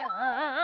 you